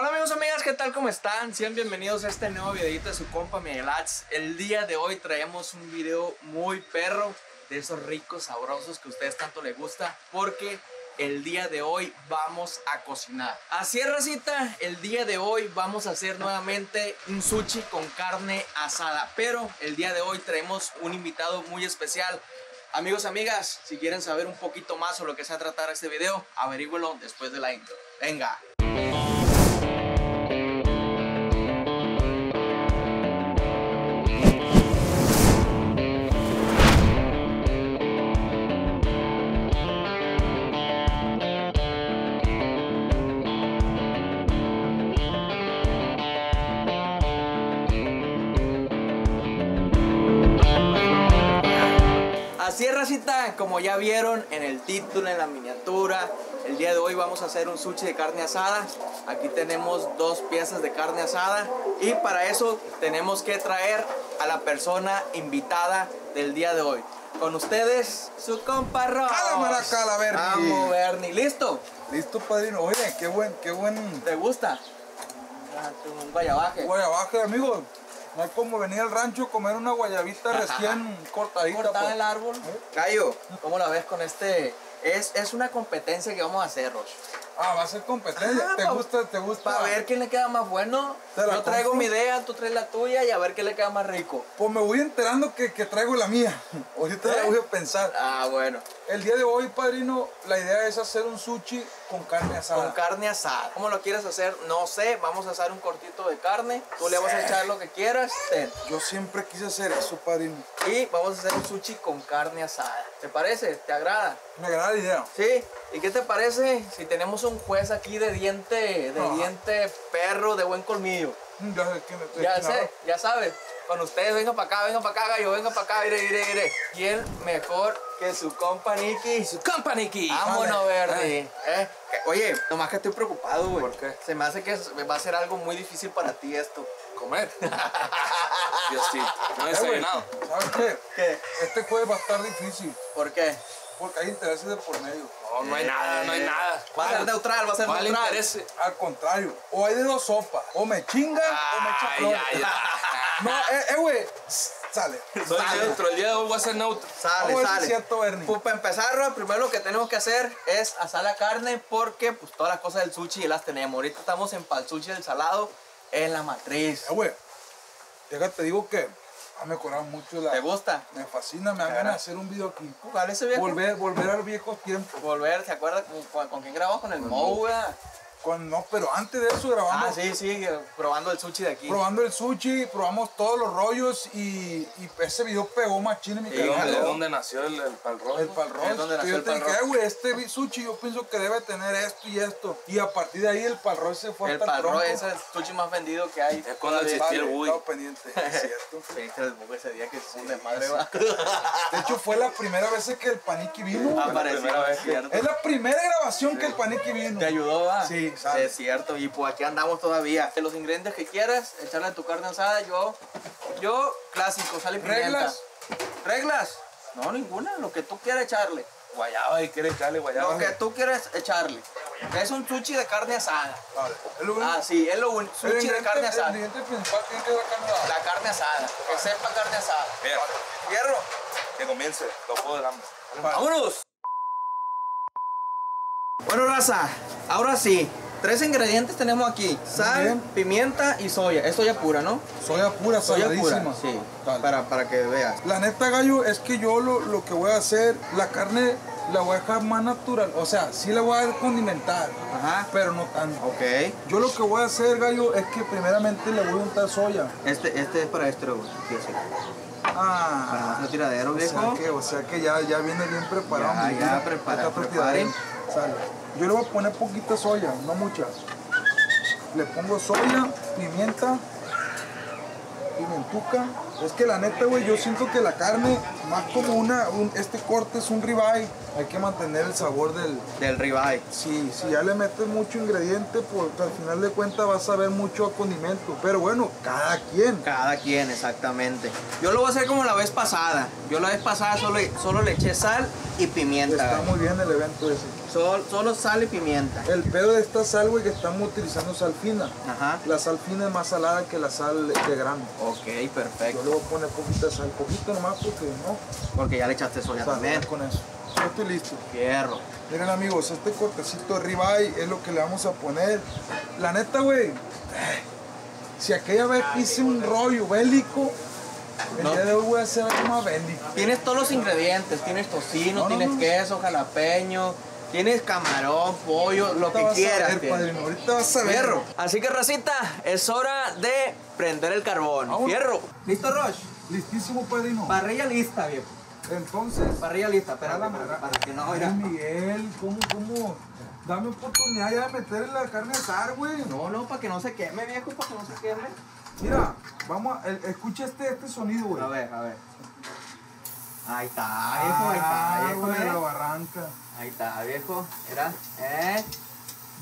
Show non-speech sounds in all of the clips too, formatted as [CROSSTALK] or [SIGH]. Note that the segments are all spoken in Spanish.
Hola amigos, amigas, ¿qué tal? ¿Cómo están? Sean bienvenidos a este nuevo videito de su compa Miguel Ats. El día de hoy traemos un video muy perro, de esos ricos, sabrosos que a ustedes tanto les gusta, porque el día de hoy vamos a cocinar. Así es, racita, el día de hoy vamos a hacer nuevamente un sushi con carne asada, pero el día de hoy traemos un invitado muy especial. Amigos, amigas, si quieren saber un poquito más sobre lo que se va a tratar este video, averígüelo después de la intro. Venga. Racita, como ya vieron en el título, en la miniatura, el día de hoy vamos a hacer un sushi de carne asada. Aquí tenemos dos piezas de carne asada y para eso tenemos que traer a la persona invitada del día de hoy. Con ustedes, su compa Ross. Cala, Bernie. Vamos, Bernie. ¿Listo? Listo, padrino. Oye, qué buen, qué buen ¿Te gusta? Ah, Un guayabaje. guayabaje, amigo. No hay como venir al rancho a comer una guayabita recién cortadita. Cortada pues. el árbol. Cayo, ¿cómo la ves con este? Es, es una competencia que vamos a hacer, Ross. Ah, va a ser competencia. Ah, ¿Te pa- gusta? ¿Te gusta? Para ver quién le queda más bueno. Yo traigo compro. mi idea, tú traes la tuya y a ver qué le queda más rico. Pues me voy enterando que, que traigo la mía. [LAUGHS] Ahorita ¿Eh? la voy a pensar. Ah, bueno. El día de hoy, padrino, la idea es hacer un sushi con carne asada. Con carne asada. ¿Cómo lo quieres hacer? No sé. Vamos a hacer un cortito de carne. Tú le vas a echar lo que quieras. ten. Yo siempre quise hacer eso, padrino. Y vamos a hacer un sushi con carne asada. ¿Te parece? ¿Te agrada? Me agrada la idea. Sí. ¿Y qué te parece si tenemos un juez aquí de diente, de diente perro, de buen colmillo? [LAUGHS] Ya sé quién de Ya quién sé, ya sabes. Con ustedes, venga para acá, venga para acá, gallo, venga para acá, mire, mire, mire. ¿Quién mejor que su compa Nicky? Su compa Nicky. Vámonos, Vale. Verdi. ¿Eh? Oye, nomás que estoy preocupado, güey. ¿Por qué? Se me hace que es- va a ser algo muy difícil para ti esto. Comer. [LAUGHS] Dios sí. No he desayunado. ¿Sabes qué? ¿Qué? Este jueves va a estar difícil. ¿Por qué? Porque hay intereses de por medio. No, no hay nada, no hay nada. Va a ser neutral, va a ser ¿Cuál neutral. interés? Al contrario, o hay de dos sopas. O me chingan o me echan Ay, flores. ay, ay. [LAUGHS] No, eh, eh, güey. Sale. Soy Sale. neutro. El día de hoy voy a ser neutro. Sale, si sale. es cierto, Bernie. Pues para empezar, Ro, primero lo que tenemos que hacer es asar la carne porque pues todas las cosas del sushi ya las tenemos. Ahorita estamos en pal sushi del salado en la matriz. Eh, güey. Déjate, digo que ha mejorado mucho la. ¿Te gusta? Me fascina, me dan ganas de hacer un video aquí. ¿Cuál es ese viejo? Volver, volver al viejo tiempo. Volver, ¿se acuerda con, con- con quién grabamos? Con el Mo, güey. Con, no, pero antes de eso grabamos. Ah, sí, sí, probando el sushi de aquí. Probando el sushi, probamos todos los rollos y, y ese video pegó más chile en mi Sí, ¿De canal. dónde, nació el, el pal rojo? El pal rojo. Es donde nació yo el te pal dije, rojo. "Eh, güey, este sushi yo pienso que debe tener esto y esto. Y a partir de ahí el pal rojo se fue El hasta el parro tronco. es el sushi más vendido que hay. Es cuando el Vale, Wii. estaba pendiente, es [LAUGHS] cierto. Pediste el buque ese día que es un desmadre, va. De hecho, fue la primera vez que el Paniki vino. Apareció, primera vez es que- cierto. Es la primera grabación que el Paniki vino. ¿Te ayudó, va? Sí, sale. Es cierto, y pues aquí andamos todavía. Los ingredientes que quieras, echarle a tu carne asada, yo, yo, clásico, sale pimienta. ¿Reglas? ¿Reglas? No, ninguna, lo que tú quieras echarle. Guayaba y quiere echarle guayaba. Lo que tú quieras echarle. Es un sushi de carne asada. Vale. Es lo único- Ah, sí, es lo único. el Sushi de carne El asada. ingrediente principal tiene que ser carne asada. La carne asada, que sepa carne asada. Hierro. Que comience los juegos del hambre. ¡Vámonos! Bueno, raza, ahora sí. Tres ingredientes tenemos aquí: sal, bien. pimienta y soya. Es soya pura, ¿no? Soya pura, Soya pura. Sí, para, para que veas. La neta, gallo, es que yo lo, lo que voy a hacer, la carne la voy a dejar más natural. O sea, sí la voy a condimentar, Ajá. pero no tanto. Ok. Yo lo que voy a hacer, gallo, es que primeramente le voy a untar soya. Este, este es para esto. Ah, No tiradero, o sea viejo. que, o sea que ya, ya viene bien preparado. Ya, prepara- preparen. Sale. Yo le voy a poner poquita soya, no mucha. Le pongo soya, pimienta, pimentuca. Es que la neta, güey, yo siento que la carne, más como una, un- este corte es un ribeye, hay que mantener el sabor del... Del ribeye. Sí, si ya le metes mucho ingrediente, pues al final de cuentas vas a ver mucho condimento. Pero bueno, cada quien. Cada quien, exactamente. Yo lo voy a hacer como la vez pasada. Yo la vez pasada solo, solo le eché sal y pimienta. Está muy bien el evento ese. Sol- solo sal y pimienta. El pedo de esta sal, güey, que estamos utilizando sal fina. Ajá. La sal fina es más salada que la sal de grano. Ok, Yo perfecto. voy a poner poquita sal, poquito nomás porque no. Porque ya le echaste soya también. con eso. Yo estoy listo. Fierro. Miren amigos, este cortecito de ribeye es lo que le vamos a poner. La neta, güey, si aquella vez hice un rollo bélico, el No. día de hoy voy a hacer algo más bélico. Tienes todos los ingredientes. Tienes tocino, No, no, tienes queso, jalapeño, tienes camarón, pollo, lo que quieras. ver, fierro. padrino, ahorita vas a ver. Fierro. Así que, racita, es hora de prender el carbón. Vámonos. Fierro. ¿Listo, Roche? Listísimo, padrino. Parrilla lista, viejo. Entonces, Parrilla lista, espérate, Para- que no oiga. Miguel, ¿cómo, cómo? Dame oportunidad ya de meterle la carne a asar, güey. No, no, para que no se queme, viejo, para que no se queme. Mira, vamos a, el- escucha este, este sonido, güey. A ver, a ver. Ahí está, viejo, ahí está, Ah, viejo. güey, eh. la barranca. Ahí está, viejo. Mira, eh.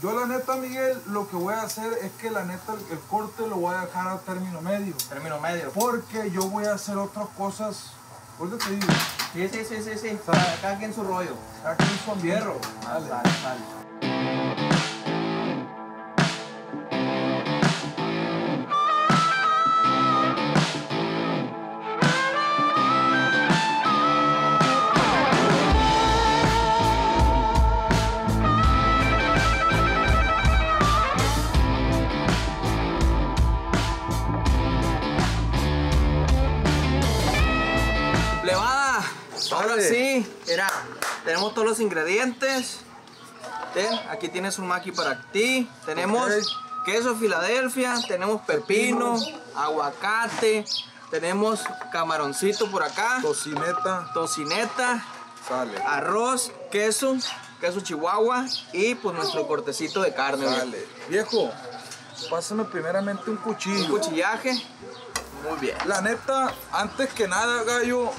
Yo la neta, Miguel, lo que voy a hacer es que la neta el, el corte lo voy a dejar a término medio. Término medio. Porque yo voy a hacer otras cosas. Ahorita te digo, Sí, sí, sí, sí, sí. Cada, cada quien su rollo. son Fierro. Dale. Sale, sale. Tenemos todos los ingredientes. Ten, aquí tienes un maqui para ti. Tenemos Ok. queso Filadelfia, tenemos pepino, aguacate, tenemos camaroncito por acá, Tocineta, tocineta, sale. arroz, queso, queso chihuahua y pues nuestro cortecito de carne. Sale. Viejo, pásame primeramente un Un cuchillo. cuchillaje. Muy bien. La neta, antes que nada, gallo,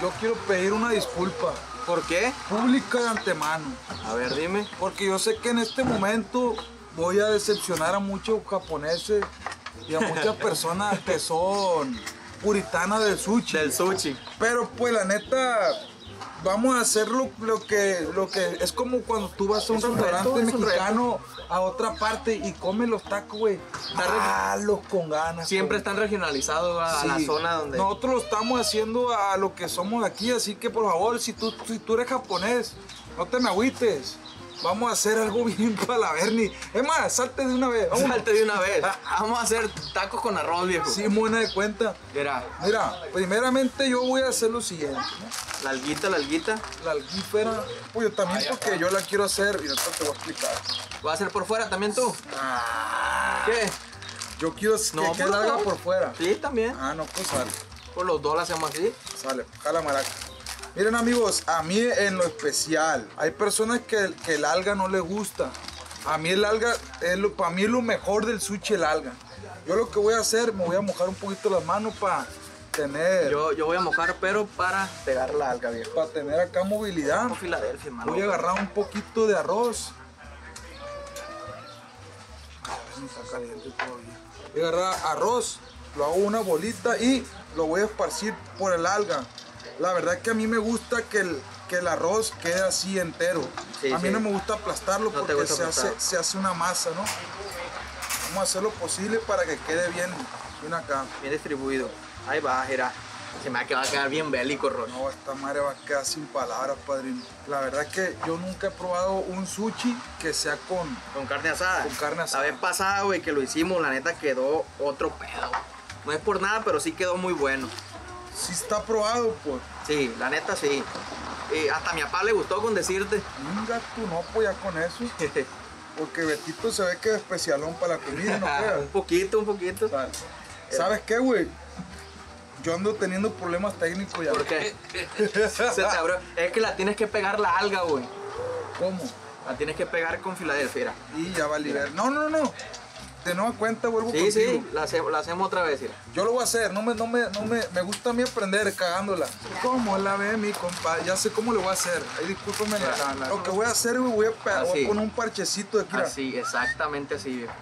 yo quiero pedir una disculpa ¿Por qué? pública de antemano. A ver, dime. Porque yo sé que en este momento voy a decepcionar a muchos japoneses y a muchas [LAUGHS] personas que son puritanas del sushi. Del sushi. Pero pues la neta, vamos a hacer lo, lo que, lo que es como cuando tú vas a un reto, restaurante un mexicano a otra parte y comes los tacos, güey. Dalos con ganas. Siempre están regionalizados a la zona donde. Nosotros lo estamos haciendo a lo que somos aquí, así que por favor, si tú, si tú eres japonés, no te me agüites. Vamos a hacer algo bien para la Bernie. Es más, salte de una vez. Vamos. Salte de una vez. Vamos a hacer tacos con arroz, viejo. Sí, buena de cuenta. Mira, Mira, primeramente yo voy a hacer lo siguiente. ¿no? la alguita, la alguita. La alquífera. Pues yo también porque yo la quiero hacer y ahorita te voy a explicar. ¿Va a ser por fuera también tú? ¿Qué? Yo quiero que No, quede pues larga por fuera. Sí, también. Ah, no, pues sale. Por los dos la hacemos así. Sale, jala maraca. Miren amigos, a mí en lo especial, hay personas que, que el alga no les gusta. A mí el alga, es lo, para mí es lo mejor del sushi el alga. Yo lo que voy a hacer, me voy a mojar un poquito las manos para tener, Yo, yo voy a mojar, pero para pegar la alga, viejo. para tener acá movilidad. Filadelfia. Voy a agarrar un poquito de arroz. A ver si está caliente todavía. Voy a agarrar arroz, lo hago una bolita y lo voy a esparcir por el alga. La verdad que a mí me gusta que el, que el arroz quede así entero. Sí, a mí sí. no me gusta aplastarlo No porque gusta se hace, se hace una masa, ¿no? Vamos a hacer lo posible para que quede bien, bien acá. Bien distribuido. Ahí va, mira. Se me va a quedar- va a quedar bien bélico, Ron. No, esta madre va a quedar sin palabras, padrino. La verdad que yo nunca he probado un sushi que sea con, Con carne asada. Con carne asada. La vez pasada, güey, que lo hicimos, la neta quedó otro pedo. No es por nada, pero sí quedó muy bueno. Si está probado, pues. Sí, la neta sí. Y hasta a mi papá le gustó con decirte. Venga tú, no, pues ya con eso. [LAUGHS] Porque Betito se ve que es especialón para la comida, ¿no [LAUGHS] un poquito, un poquito. Sale. ¿Sabes qué, güey? Yo ando teniendo problemas técnicos ya. ¿Por qué? [LAUGHS] Se te abrió. Es que la tienes que pegar la alga, güey. ¿Cómo? La tienes que pegar con Filadelfia. Y ya va a liberar. No, no, no. De nueva cuenta vuelvo Sí, contigo. sí, la, hace- la hacemos otra vez, mira. Yo lo voy a hacer, no me, no me, no me, me gusta a mí aprender cagándola. ¿Cómo la ve mi compa? Ya sé cómo le voy a hacer. Ahí discúlpame la- Lo que voy a hacer, güey, voy a, pe- voy Así. a poner un parchecito de aquí. Así, exactamente así, viejo.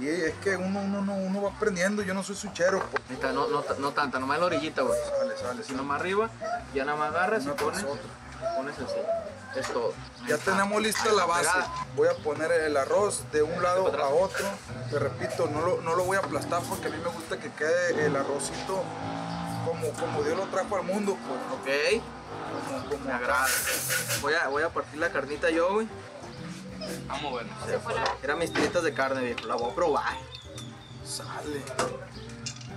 Sí, es que uno, uno, uno, uno va aprendiendo. Yo no soy suchero. Neta, No, no, no tanta, nomás la orillita, güey. Sale, sale, Si nomás arriba, ya nada más agarras y pones. otra. Pones así. Es todo. Ya tenemos lista la base. Voy a poner el arroz de un lado para a otro. Te repito, no lo, no lo voy a aplastar porque a mí me gusta que quede el arrocito como, como Dios lo trajo al mundo. Pues. Ok. Como, como Me agrada. Voy a, voy a partir la carnita yo, güey. Vamos a ver. Eran mis tiritas de carne, viejo. La voy a probar. Sale.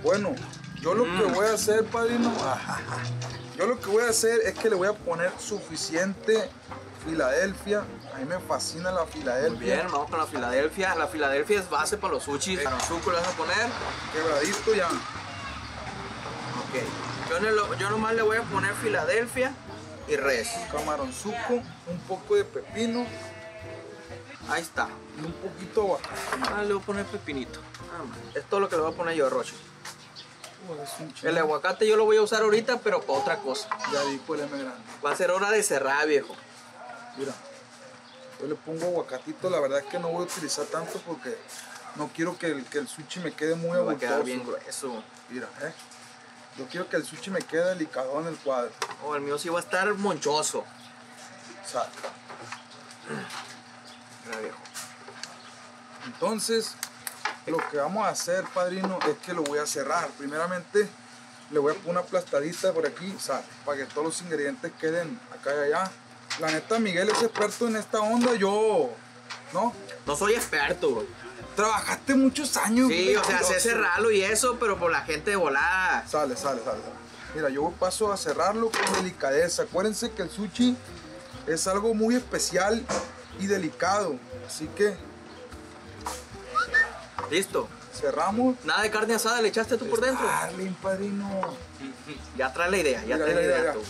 Bueno, yo lo que Mm. voy a hacer, padrino, [LAUGHS] yo lo que voy a hacer es que le voy a poner suficiente Filadelfia. A mí me fascina la Muy Filadelfia. bien, vamos con la Filadelfia. La Filadelfia es base para los sushis. Para los sucos le vas a poner. Quebradito ya. Ok. Yo, lo- yo nomás le voy a poner Filadelfia y res. Camaronzuco, un poco de pepino Ahí está. y un poquito de aguacate. Ah, le voy a poner pepinito. Nada más. Es todo lo que le voy a poner yo, Roche. El aguacate yo lo voy a usar ahorita, pero para otra cosa. Ya el M grande. Va a ser hora de cerrar, viejo. Mira, yo le pongo aguacatito. La verdad es que no voy a utilizar tanto porque no quiero que el, que el sushi me quede muy Me va a quedar bien grueso. Mira, eh. Yo quiero que el sushi me quede delicado en el cuadro. Oh, el mío sí va a estar monchoso. Sale. Mira, viejo. Entonces, lo que vamos a hacer, padrino, es que lo voy a cerrar. Primeramente, le voy a poner una aplastadita por aquí, sale, para que todos los ingredientes queden acá y allá. La neta, Miguel es experto en esta onda, yo, ¿no? No soy experto. Trabajaste muchos años. Sí, o sea, sé cerrarlo y eso, pero por la gente de volada. Sale, sale, sale, sale. Mira, yo paso a cerrarlo con delicadeza. Acuérdense que el sushi es algo muy especial y delicado. Así que Listo. cerramos. Nada de carne asada le echaste tú por dentro. Darling, padrino. [LAUGHS] Ya trae la idea, ya Mira, trae la idea mira. tú.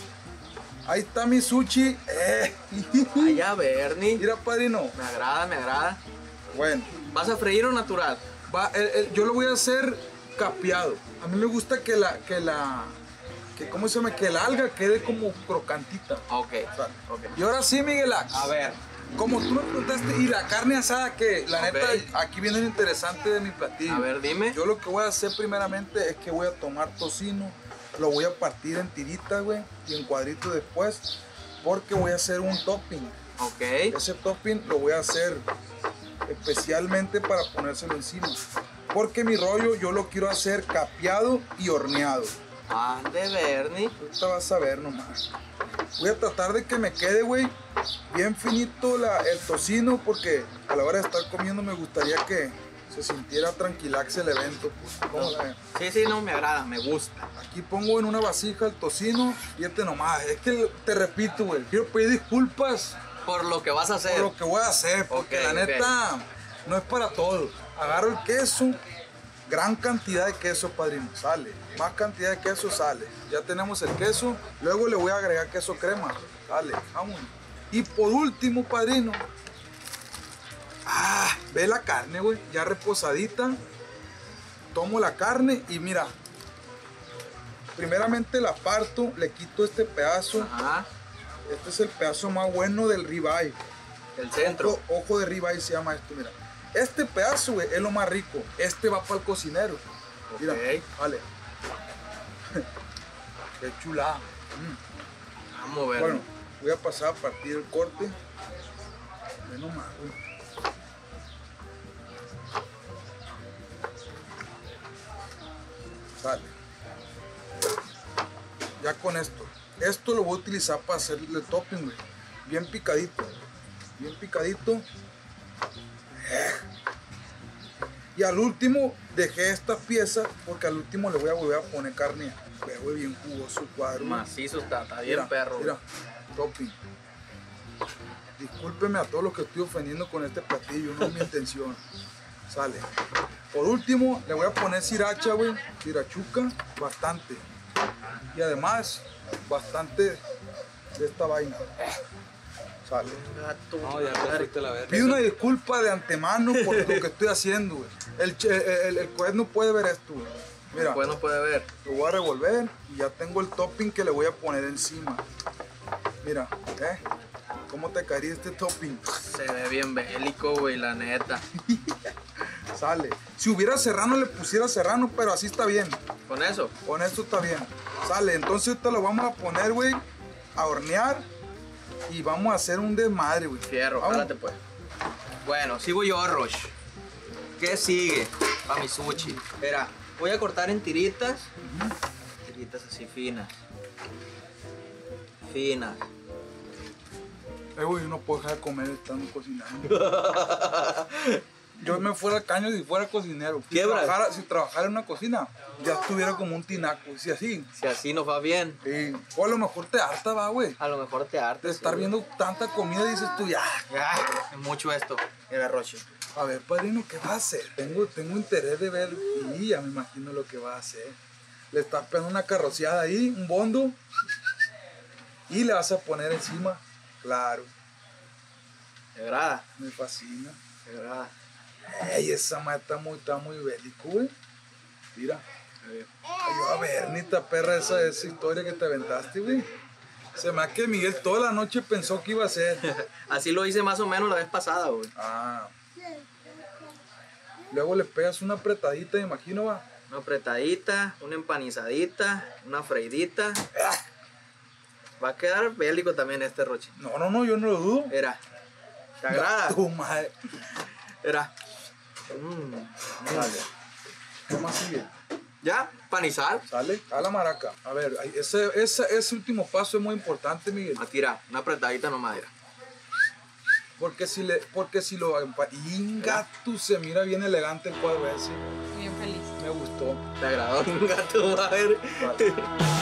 Ahí está mi sushi. Eh. Allá, Bernie. Mira, padrino. Me agrada, me agrada. Bueno, ¿Vas a freír o natural? va, el- el- yo lo voy a hacer capeado. A mí me gusta que la, que la, que cómo se llama, que la alga quede como crocantita. Ok. Sale. Ok. Y ahora sí, Miguel Ax. A ver. Como tú me preguntaste, y la carne asada, que la neta, aquí viene lo interesante de mi platillo. A ver, dime. Yo lo que voy a hacer primeramente es que voy a tomar tocino, lo voy a partir en tiritas, güey, y en cuadritos después, porque voy a hacer un topping. Ok. Ese topping lo voy a hacer especialmente para ponérselo encima. Porque mi rollo yo lo quiero hacer capeado y horneado. Ande, Bernie. Ahorita vas a ver nomás. Voy a tratar de que me quede, güey, bien finito la, el tocino porque a la hora de estar comiendo me gustaría que se sintiera tranquilax el evento. pues. ¿Cómo la ven? Sí, sí, no, me agrada, me gusta. Aquí pongo en una vasija el tocino y este nomás. Es que te repito, güey, quiero pedir disculpas Por lo que vas a hacer. por lo que voy a hacer, porque la neta no es para todo. Agarro el queso, gran cantidad de queso, padrino, sale. Más cantidad de queso sale. Ya tenemos el queso, luego le voy a agregar queso crema, sale, vámonos. Y por último, padrino, ah, ve la carne, güey, ya reposadita. Tomo la carne y mira, primeramente la parto, le quito este pedazo. Ajá. Este es el pedazo más bueno del ribeye. El centro. Ojo, ojo de ribeye se llama esto, mira. Este pedazo, güey, es lo más rico. Este va para el cocinero. Mira, vale. [LAUGHS] Qué chulada. Mm. Vamos a ver. Bueno, voy a pasar a partir el corte. Nomás, güey. Sale. Ya con esto. Esto lo voy a utilizar para hacerle el topping, güey. Bien picadito. Bien picadito. Eh. Y al último dejé esta pieza porque al último le voy a volver a poner carne. Veo bien jugoso el cuadro. Macizo está, está bien Mira, perro. Mira, topping. Discúlpeme a todos los que estoy ofendiendo con este platillo, no es mi intención. Sale. Por último, le voy a poner sriracha, güey. Srirachuca, bastante. Y además, bastante de esta vaina. Sale. Gato. No, ya te fuiste a la verga. Pido una disculpa de antemano por lo que estoy haciendo, güey. El, el, el, juez no puede ver esto, güey. Mira, Pues no puede ver. lo voy a revolver y ya tengo el topping que le voy a poner encima. Mira, ¿eh? ¿Cómo te caería este topping? Se ve bien bélico, güey, la neta. [LAUGHS] Sale. Si hubiera serrano, le pusiera serrano, pero así está bien. Con eso. Con esto está bien. Sale. Entonces, ahorita lo vamos a poner, güey, a hornear y vamos a hacer un desmadre, güey. Fierro, párate pues. Bueno, sigo yo, Rosh. ¿Qué sigue? Para mi sushi. Espera, voy a cortar en tiritas. Tiritas así finas. Finas. Eh, güey, yo no puedo dejar de comer estando cocinando. [LAUGHS] Yo me fuera al caño si fuera cocinero. Si trabajara, si trabajara en una cocina, ya estuviera como un tinaco. Si así, Si así nos va bien, eh, o a lo mejor te harta, va, güey. a lo mejor te hartas. De estar sí. viendo tanta comida dices tú, ya. Ya, es mucho esto. Mira, Roche. A ver, padrino, ¿qué va a hacer? Tengo, tengo interés de ver y ya me imagino lo que va a hacer. Le estás pegando una carroceada ahí, un bondo, y le vas a poner encima. Claro, ¿Te agrada? me fascina. ¿Te agrada? Ey, esa madre está muy, está muy bélico, güey. Mira. Ay, yo, a ver, Nita perra, esa, esa historia que te aventaste, güey. Se me hace que Miguel toda la noche pensó que iba a ser. [LAUGHS] Así lo hice más o menos la vez pasada, güey. Ah. Luego le pegas una apretadita, imagino, va. Una apretadita, una empanizadita, una freidita. Va a quedar bélico también este Roche. No, no, no, yo no lo dudo. Era. ¿Te agrada? Tu madre. Era. Mm. Dale. ¿Qué más sigue? ¿Ya? Panizar. Sale a la maraca. A ver, ese, ese, ese último paso es muy importante, Miguel. A tirar. Una apretadita nomás era. Porque si, le, porque si lo empa- Inga, tú se mira bien elegante el cuadro ese. Bien feliz. Me gustó. ¿Te agradó [LAUGHS] un gato? A ver. Vale.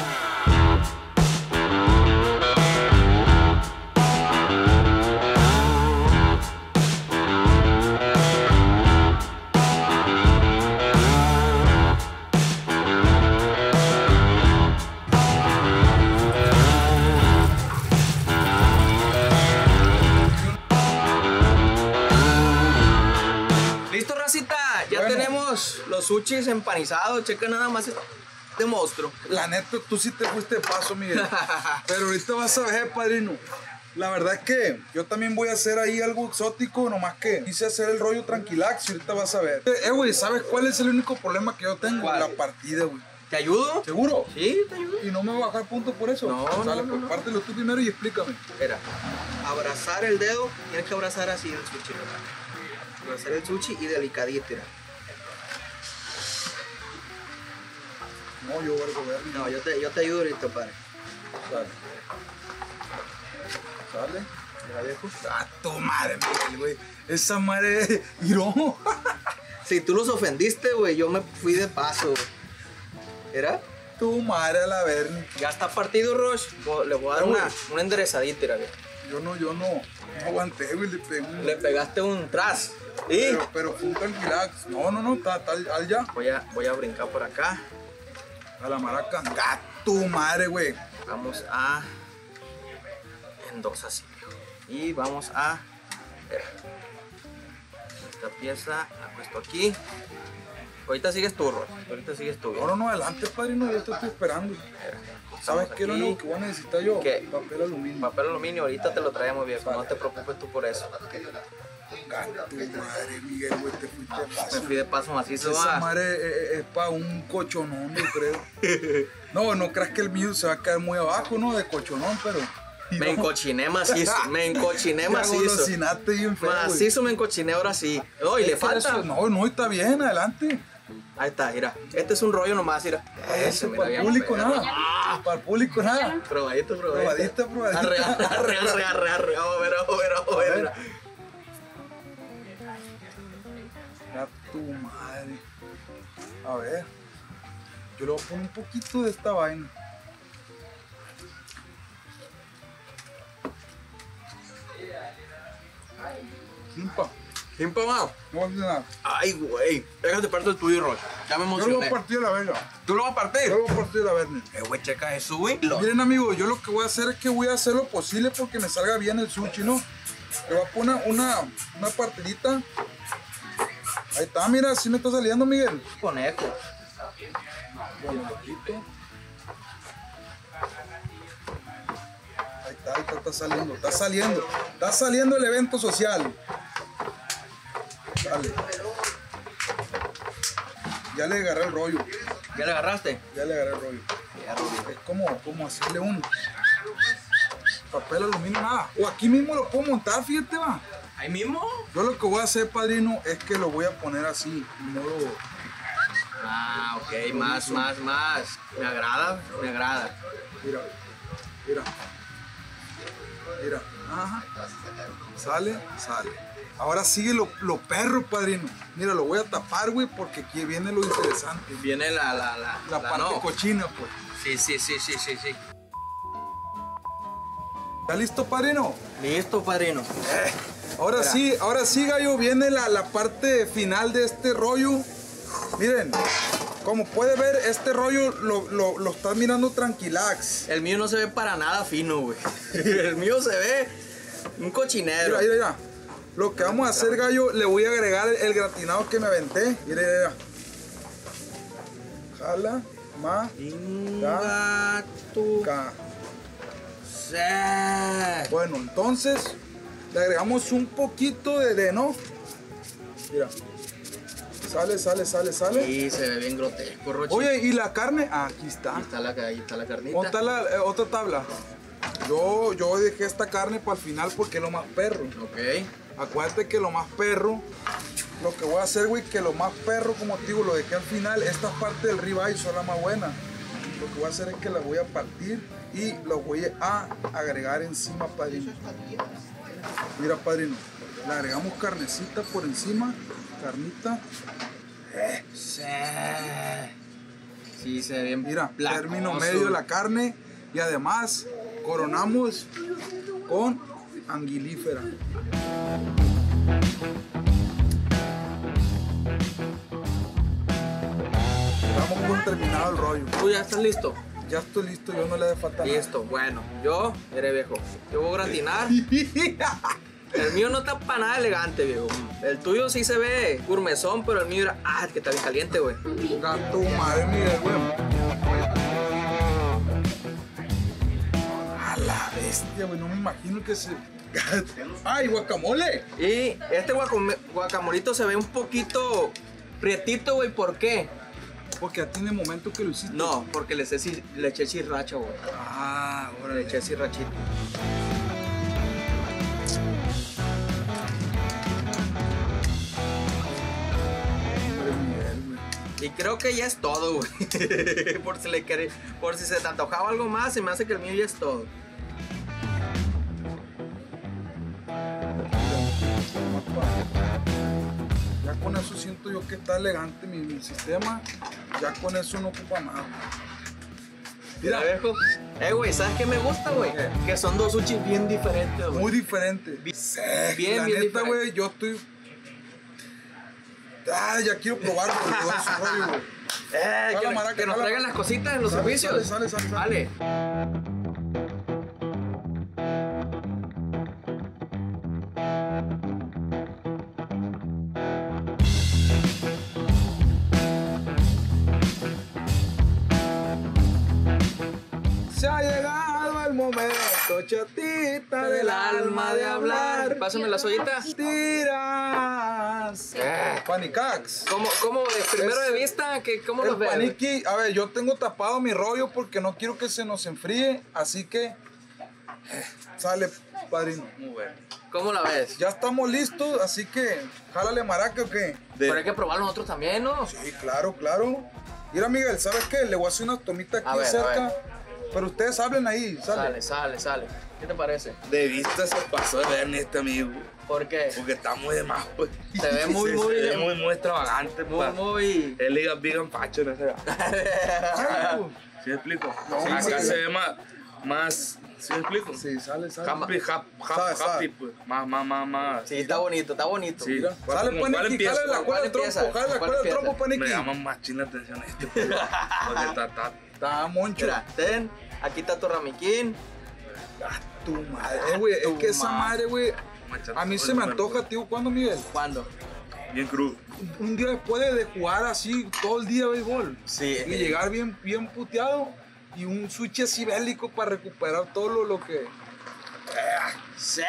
Los sushis empanizados. Checa nada más este monstruo. La neta, tú sí te fuiste de paso, Miguel. [LAUGHS] Pero ahorita vas a ver, padrino. La verdad es que yo también voy a hacer ahí algo exótico, nomás que quise hacer el rollo tranquilax y ahorita vas a ver. Eh, güey, ¿sabes cuál es el único problema que yo tengo? ¿Cuál? La partida, güey. ¿Te ayudo? ¿Seguro? Sí, te ayudo. ¿Y no me va a bajar punto por eso? No, Sale, no, no, pues no. pártelo tú primero y explícame. Espera. Abrazar el dedo. Tienes que abrazar así el sushi. Abrazar el sushi y delicadito. mira. No, yo valgo ver. No, yo te, yo te ayudo ahorita, padre. Sale. Sale. Mira, viejo. Ah, tu madre, Miguel, güey. Esa madre. [LAUGHS] Iró. Si tú los ofendiste, güey, yo me fui de paso. güey. ¿Era? tu madre a la Bernie. Ya está partido, Roche. Le voy a dar No, una, güey. una enderezadita, mira, viejo. Yo no, yo no. No aguanté, güey. Le pegué un. Le pegaste un tras. Y Pero, pero fue un tranquilax. No, no, no. Está, está al, al ya. voy a, voy a brincar por acá. A la maraca. ¡Ah, tu madre, güey. Vamos a. En dos así, viejo. Y vamos a. Esta pieza la puesto aquí. Ahorita sigues tú, Roche. Ahorita sigues tú. No, no, no. Adelante, padrino. Yo te estoy esperando. ¿Sabes qué es lo único que voy a necesitar yo? ¿Qué? Papel aluminio. Papel aluminio, ahorita te lo traemos, viejo. No Vale. te preocupes tú por eso. Tu madre, Miguel, güey. Te fuiste de Me paso. fui de paso macizo. Esa va. madre es, es para un cochonón, yo creo. No, no creas que el mío se va a caer muy abajo, ¿no? De cochonón, pero. Me encochiné macizo. [LAUGHS] Me encochiné macizo. golosinaste bien feo. Macizo me encochiné ahora sí. No, y le falta. eso- No, no, está bien, adelante. Ahí está, mira. Este es un rollo nomás, mira. Eso, mira para el público nada. Para el público nada. Probadito, probadito. Probadita, probadita. Arre, arre, arre, arre, arre. Vamos a ver, vamos a ver, vamos a ver. Tu madre. A ver. Yo le voy a poner un poquito de esta vaina. Limpa. Limpa, mano. No voy a hacer nada. Ay, güey. Déjate parto el tuyo, Roy. Ya me Yo lo voy emocioné. a partir la verga. ¿Tú lo vas a partir? Yo lo voy a partir la verga. Eh, güey, checa eso, güey. Miren amigos, yo lo que voy a hacer es que voy a hacer lo posible porque me salga bien el sushi, ¿no? Le voy a poner una, una partidita. Ahí está, mira, así me está saliendo, Miguel. Conejo. Ahí está, ahí está, está saliendo, está saliendo. Está saliendo el evento social. Dale. Ya le agarré el rollo. ¿Ya le agarraste? Ya le agarré el rollo. Es como, como hacerle un. papel aluminio, nada. O aquí mismo lo puedo montar, fíjate, va. ¿Ahí mismo? Yo lo que voy a hacer, padrino, es que lo voy a poner así, modo... Ah, ok, más, más, más. Me agrada, me agrada. Mira, mira. Mira, ajá. Sale, sale. Ahora sigue lo, lo perro, padrino. Mira, lo voy a tapar, güey, porque aquí viene lo interesante. Viene la, la, la, La parte no. cochina, pues. Sí, sí, sí, sí, sí, sí. ¿Está listo, padrino? Listo, padrino. Ahora Espera. sí, ahora sí, gallo, viene la, la parte final de este rollo. Miren, como puede ver, este rollo lo, lo, lo estás mirando tranquilax. El mío no se ve para nada fino, güey. [LAUGHS] El mío se ve un cochinero. Mira, mira, mira. Lo que vamos a hacer, gallo, le voy a agregar el gratinado que me aventé. Mira, mira. Jala, ma, tu ca. Bueno, entonces le agregamos un poquito de, de no. Mira. Sale, sale, sale, sale. Sí, se ve bien grotesco, Rochi. Oye, ¿y la carne? Ah, aquí está. Ahí está la, ahí está la carnita. ¿Dónde está la eh, otra tabla? Yo, yo dejé esta carne para el final porque es lo más perro. Ok. Acuérdate que lo más perro, lo que voy a hacer, güey, que lo más perro, como te digo, lo dejé al final. Esta parte del ribeye son la más buena. Lo que voy a hacer es que la voy a partir y lo voy a agregar encima, padrino. Mira, padrino, le agregamos carnecita por encima, carnita. Sí. Sí, se ve bien. Mira, placoso. término medio de la carne y además coronamos con anguilífera. Estamos con terminado el rollo. ¿Tú ya estás listo? Ya estoy listo, yo no le de falta nada. Listo. Bueno, yo, eres viejo. Yo voy a gratinar. [LAUGHS] El mío no está para nada elegante, viejo. El tuyo sí se ve gourmetón, pero el mío era. Ah, que está bien caliente, güey. Gato, madre mía, güey. A la bestia, güey, no me imagino que se... [LAUGHS] ¡Ay, guacamole! Y este guacamolito se ve un poquito prietito, güey. ¿Por qué? Porque ya tiene momento que lo hiciste. No, porque le, eché le eché sriracha, güey. Ah, Le órale. eché güey. Y creo que ya es todo, güey. [LAUGHS] por, si le quere- por si se te antojaba algo más, se me hace que el mío ya es todo. Ya con eso siento yo que está elegante mi, mi sistema. Ya con eso no ocupa nada. Mira, viejo. Eh, güey, ¿sabes qué me gusta, güey? Que son dos sushis bien diferentes, güey. Muy diferente. Sí, bien, la bien neta, güey, yo estoy. Ah, ya quiero rollo, güey. Eh, que, que nos traigan las cositas en los Sale, servicios. sale, sale, sale, sale. Vale. Chatita Del alma de hablar. Pásame las ollitas. Tiras. Eh. Panicax. ¿Cómo, cómo de primero de vista? que ¿Cómo El los ves? paniqui, a ver, yo tengo tapado mi rollo porque no quiero que se nos enfríe, así que eh, sale, padrino. Muy bueno. ¿Cómo la ves? Ya estamos listos, así que jálale maraca o qué. Pero hay que probar nosotros también, ¿no? Sí, claro, claro. Mira, Miguel, ¿sabes qué? Le voy a hacer una tomita aquí A ver, a cerca. ver. Pero ustedes hablen ahí, Sale, sale. sale, sale. ¿Qué te parece? De vista se pasó de ver este amigo. ¿Por qué? Porque está muy de más, pues. Se ve [LAUGHS] muy, Sí, muy, se ve muy, muy extravagante, muy, pues. muy. Él liga big and fashion [LAUGHS] ese. ¿Sí me explico? No, Acá sí. se ve más, más, ¿sí me explico? Sí, sale, sale. Happy, hap, Sabe, hap, sabe. happy, pues. Más, más, más, más. Sí, está bonito, está bonito. Sí. Mira, ¿Cuál- Sale, empieza? jale la ¿Cuál cuerda del trompo, jale la ¿Cuál cuerda del trompo, Paniqui. Me llama más china la atención este, pues. [LAUGHS] Porque está, está, Está moncho. Mira, ten, aquí está tu ramiquín. Tu madre, eh, güey. Es que esa madre, güey. machando A mí se me antoja, tío, ¿cuándo, Miguel? ¿Cuándo? Bien crudo. Un día después de, de jugar así todo el día béisbol. Sí. Y llegar bien, bien puteado. Y un sushi así bélico para recuperar todo lo, lo que Sí.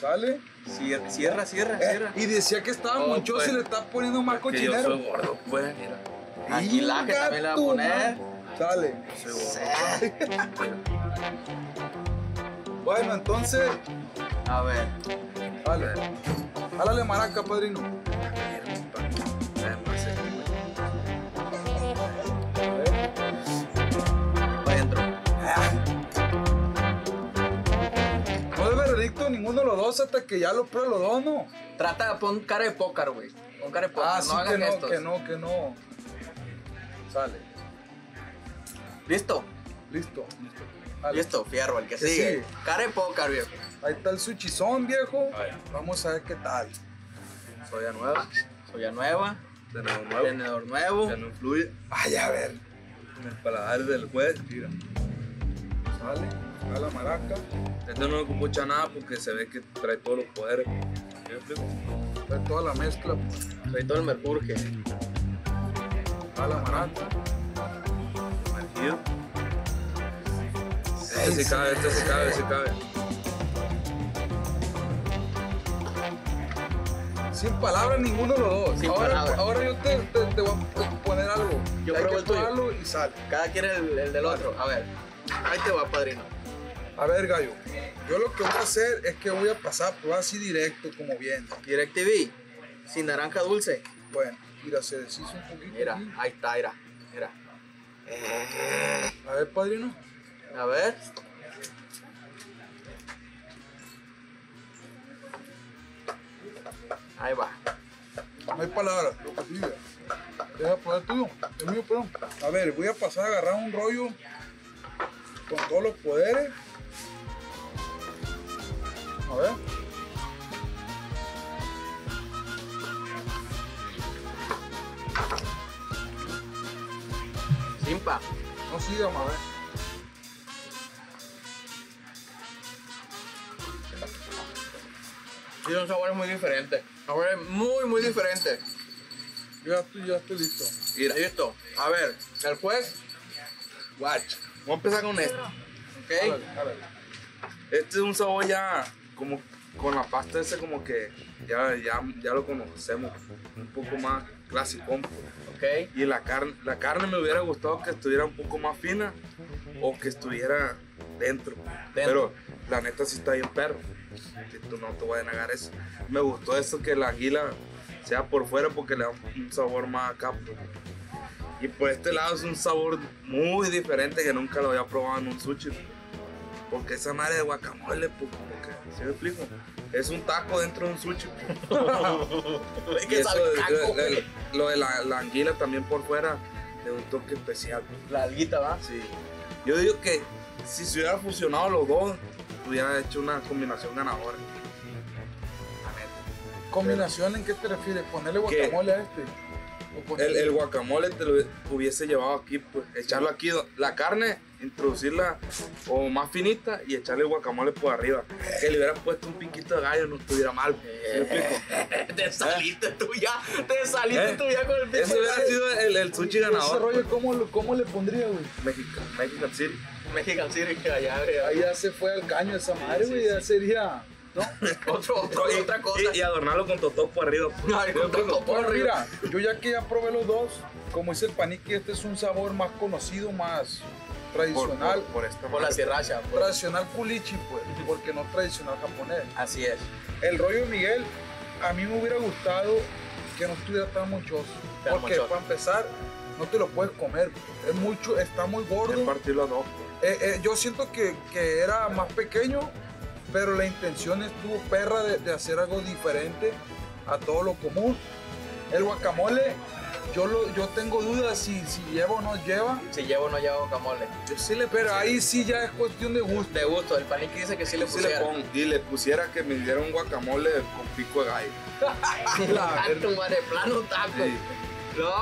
sale. Cierra, cierra, cierra. Eh, cierra. y decía que estaba Oh, monchoso pues. y le está poniendo más Que yo soy cochinero. gordo, pues. Mira. Aquí la que Inga también le va a poner. Soy gordo. Bueno, entonces, A ver. dale. Jálale maraca, padrino. Además, A ver. Pa' adentro. No es veredicto ninguno de los dos hasta que ya lo pruebe los dos, ¿no? Trata, pon cara de póker, güey. Pon cara de póker. Ah, no sí, hagas que no, gestos. que no, que no. Sale. ¿Listo? Listo. Dale. Listo, fierro, el que Que sigue. sigue. Póker, viejo. Ahí está el suchizón, viejo. A ver. Vamos a ver qué tal. Soya nueva. Soya nueva. Tenedor nuevo. Tenedor nuevo. Que no influye Ay, a ver. en el paladar del juez. Mira. Sale. A la maraca. Este no le mucha nada porque se ve que trae todos los poderes. ¿Sí me? Trae toda la mezcla. Soy todo el mercurje. Sumergido. Este sí cabe, este sí cabe, sí cabe. Sin palabras ninguno de los dos. Sin ahora, palabras. ahora yo te, te- te voy a poner algo. Yo Hay pruebo que el tuyo. probarlo y sale. Cada quien el, el del otro. A ver. Ahí te va, padrino. A ver, gallo. Yo lo que voy a hacer es que voy a pasar probar así directo como viene. DirecTV. Sin naranja dulce. Bueno, mira, se deshizo un poquito. Mira, aquí. ahí está, mira. Mira. A ver, padrino. A ver. Ahí va. No hay palabras, lo que sigue. Deja poner tuyo, el mío, perdón. A ver, voy a pasar a agarrar un rollo con todos los poderes. A ver. No sigan, a ver. Sí, son sabores muy diferentes. Sabores muy, muy diferentes. Yo ya estoy, ya estoy listo. Mira. Listo. A ver, el juez. Watch. Vamos a empezar con esto. ¿Ok? Este es un sabor ya como con la pasta ese como que ya, ya, ya lo conocemos. Un poco más clásico. ¿Ok? Y la carne, la carne me hubiera gustado que estuviera un poco más fina o que estuviera dentro. Pero la neta sí está bien perro. Si tú no te voy a negar eso. Me gustó eso que la anguila sea por fuera porque le da un sabor más acá. pues. Y por este lado es un sabor muy diferente que nunca lo había probado en un sushi. Porque esa madre de guacamole, pues, porque, ¿sí me explico? Es un taco dentro de un sushi. [LAUGHS] Es Y que eso, sabe de- taco, de- de- güey. lo de la, la anguila también por fuera, de un toque especial. La alguita, ¿va? Sí. Yo digo que si se hubiera fusionado los dos, hubiera hecho una combinación ganadora. La neta. ¿Combinación en qué te refieres? ¿Ponerle ¿Qué? guacamole a este? ¿O El, el guacamole te lo hubiese llevado aquí, pues, echarlo aquí, la carne, introducirla como más finita y echarle el guacamole por arriba. Que le hubiera puesto un piquito de gallo, no estuviera mal. ¿Sí me explico? [LAUGHS] Te saliste tú ya. Te saliste ¿Eh? tú ya con el pinche Ese hubiera sido el, el sushi Ese ganador. rollo, ¿cómo, lo- ¿cómo le pondría, güey? Mexican, Mexican City. Mexican City, que allá, allá. Ahí ya se fue al caño esa madre, güey. Ya sería. ¿No? Otro, otro, [LAUGHS] Y- otra cosa. Y, y adornarlo con totó por arriba. pues. Ay, ¿Sí me con. Bueno, mira, yo ya que ya probé los dos, como dice el paniqui, este es un sabor más conocido, más tradicional. por, por esta Por la madre. sirracha. por- Tradicional culichi, pues, porque no tradicional japonés. Así es. El rollo de Miguel, a mí me hubiera gustado que no estuviera tan monchoso. Tan Porque para empezar, no te lo puedes comer. Es mucho, está muy Es gordo. partir los dos. pues. Eh, eh, yo siento que, que era más pequeño, pero la intención estuvo perra de, de hacer algo diferente a todo lo común. El guacamole, yo, lo, yo tengo dudas si, si lleva o no lleva, Si llevo o no llevo guacamole. Yo sí le pero ahí sí ya es cuestión de gusto. De gusto, el paniqui dice que sí le sí le pusiera. pongo. Y le pusiera que me diera un guacamole con pico de gallo. [LAUGHS] [LAUGHS] La Ah, tu madre, plano taco. Sí. No,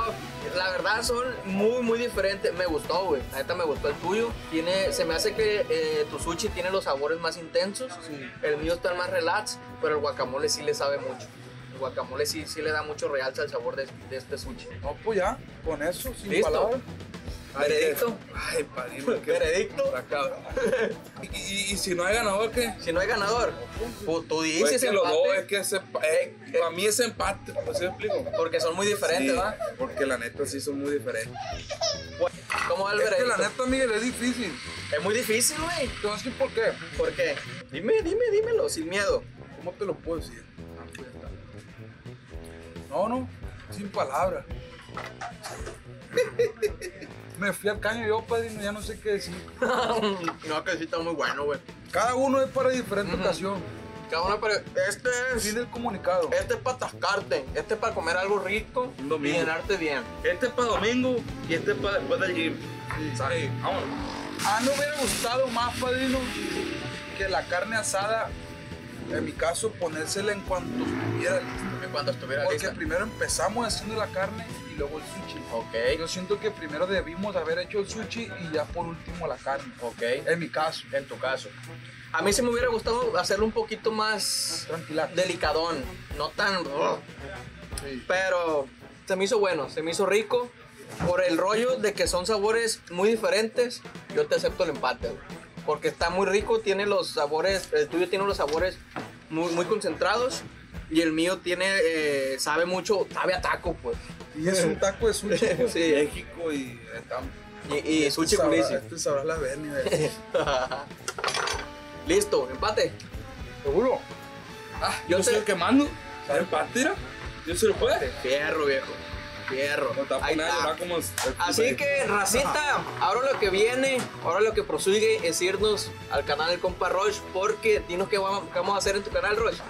la verdad son muy, muy diferentes. Me gustó, güey. La neta me gustó el tuyo. Tiene, se me hace que eh, tu sushi tiene los sabores más intensos. Sí. El mío está más relax, pero el guacamole sí le sabe mucho. El guacamole sí, sí le da mucho realza al sabor de, de este sushi. No, pues ya, con eso, sin Listo. palabras. Veredicto. Ay, padrino. qué- Veredicto. Está cabrón. [LAUGHS] ¿Y, y, y si no hay ganador, qué? Si no hay ganador, pues tú dices Pues es que los dos es que se, eh, para mí es empate, pues ¿sí me explico? porque son muy diferentes, Sí, ¿va? Porque la neta sí son muy diferentes. ¿Cómo va el Es que la veredicto? neta, Miguel, es difícil. Es muy difícil, güey. Te voy a decir por qué. ¿Por qué? Dime, dime, dímelo, sin miedo. ¿Cómo te lo puedo decir? Ah, pues. No, no, sin palabras. [LAUGHS] Me fui al caño yo, padrino, ya no sé qué decir. [LAUGHS] no, que sí está muy bueno, güey. Cada uno es para diferente ocasión. Cada uno, pero este Fin es. del comunicado. Este es para atascarte. Este es para comer algo rico y llenarte bien. Este es para domingo y este es para después del gym. Vámonos. Ah, no me hubiera gustado más, padrino, que la carne asada, en mi caso, ponérsela en cuanto estuviera lista. En cuanto estuviera Porque lista. primero empezamos haciendo la carne y luego el sushi. Ok, Yo siento que primero debimos haber hecho el sushi y ya por último la carne. ok. En mi caso. En tu caso. A mí sí me hubiera gustado hacerlo un poquito más Tranquila. delicadón. No tan. Sí. Pero se me hizo bueno, se me hizo rico. Por el rollo de que son sabores muy diferentes, yo te acepto el empate. Porque está muy rico, tiene los sabores, el tuyo tiene los sabores muy, muy concentrados y el mío tiene, eh, sabe mucho, sabe a taco, pues. Y es un taco de sushi. pues, Sí. México y está. Y, y sushi sabrá- curísimo. Este sabrá la verni, ¿verdad? [LAUGHS] Listo, empate. ¿Seguro? Ah, Yo yo, soy el que mando. Empate, tira. Yo se lo puedo. Fierro, viejo. Fierro. No Ahí está. como el- Así que, racita, [LAUGHS] ahora lo que viene, ahora lo que prosigue es irnos al canal del compa Roche, porque dinos qué vamos a hacer en tu canal, Roche.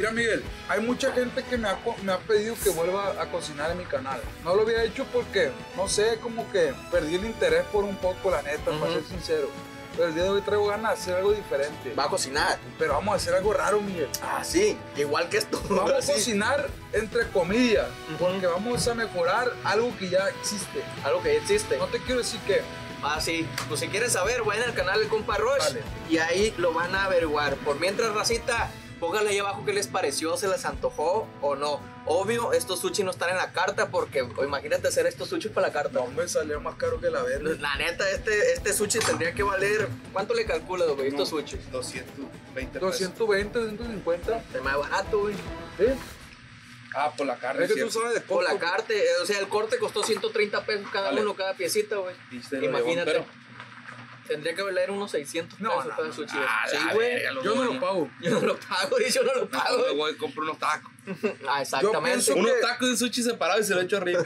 Mira, Miguel, hay mucha gente que me ha, me ha pedido que vuelva a cocinar en mi canal. No lo había hecho porque, no sé, como que perdí el interés por un poco, la neta, para Ujú. ser sincero. Pero el día de hoy traigo ganas de hacer algo diferente. Va a cocinar. Pero vamos a hacer algo raro, Miguel. Ah, sí, igual que esto. Vamos a [LAUGHS] cocinar entre comillas, Ujú. porque vamos a mejorar algo que ya existe. Algo que ya existe. No te quiero decir que Ah, sí. Pues si quieren saber, vayan al canal del compa Roche Vale. y ahí lo van a averiguar. Por mientras, racita, pónganle ahí abajo qué les pareció, se les antojó o no. Obvio, estos sushi no están en la carta porque o imagínate hacer estos sushi para la carta. no me salió más caro que la verga. La neta, este, este sushi tendría que valer. ¿Cuánto le calculas, güey? Estos No, sushis. 220 pesos. 220, 250. Es más barato, güey. ¿Sí? Ah, por la carne. Es que tú sabes de Por la carta, eh, o sea, el corte costó 130 pesos cada Vale. uno, cada piecita, güey. Se Imagínate. Tendría que valer unos 600 No, pesos no, no, sushi. Ah, sí, güey. Yo no lo pago. [LAUGHS] Yo no lo pago, y yo no lo pago. Güey. voy compro unos tacos. [LAUGHS] Ah, exactamente. Unos que- tacos de sushi separados y se lo echo arriba.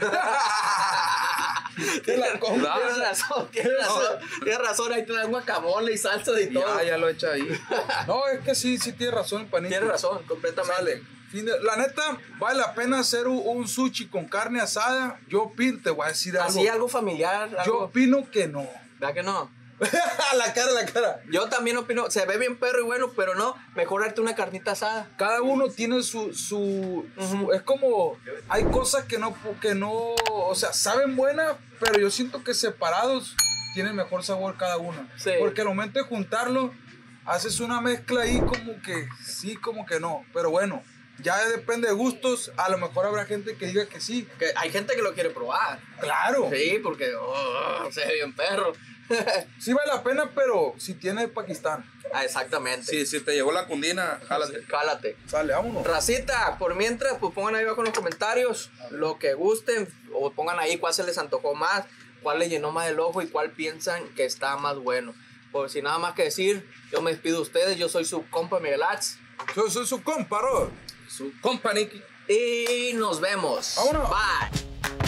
Tienes la compra. tienes razón, tienes razón, tienes razón, ahí te dan guacamole y salsa y todo. ya, ya lo he hecho ahí. [LAUGHS] No, es que sí, sí tienes razón el panito. Tienes razón, completamente. Sale. La neta, vale la pena hacer un, sushi con carne asada. Yo opino, te voy a decir algo. Así algo familiar, Yo algo. opino que no. ¿Verdad que no? [LAUGHS] la cara, la cara. Yo también opino, se ve bien perro y bueno, pero no, mejor darte una carnita asada. Cada uno tiene su, su, su- es como, hay cosas que no, que no, o sea, saben buenas, pero yo siento que separados tienen mejor sabor cada uno. Sí. Porque al momento de juntarlo, haces una mezcla ahí como que sí, como que no. Pero bueno, ya depende de gustos. A lo mejor habrá gente que diga que sí. Que hay gente que lo quiere probar. Claro. Sí, porque oh, se ve bien perro. Sí vale la pena, pero si tiene Pakistán. ah, exactamente. Si, si te llegó la cundina, jálate. Cálate. Sale, vámonos. Racita, por mientras, pues pongan ahí abajo en los comentarios lo que gusten o pongan ahí cuál se les antojó más, cuál les llenó más el ojo y cuál piensan que está más bueno. Por si nada más que decir, yo me despido de ustedes, yo soy su compa Miguel Atz Yo soy su compa, bro. Su company. y nos vemos. Vámonos. Bye.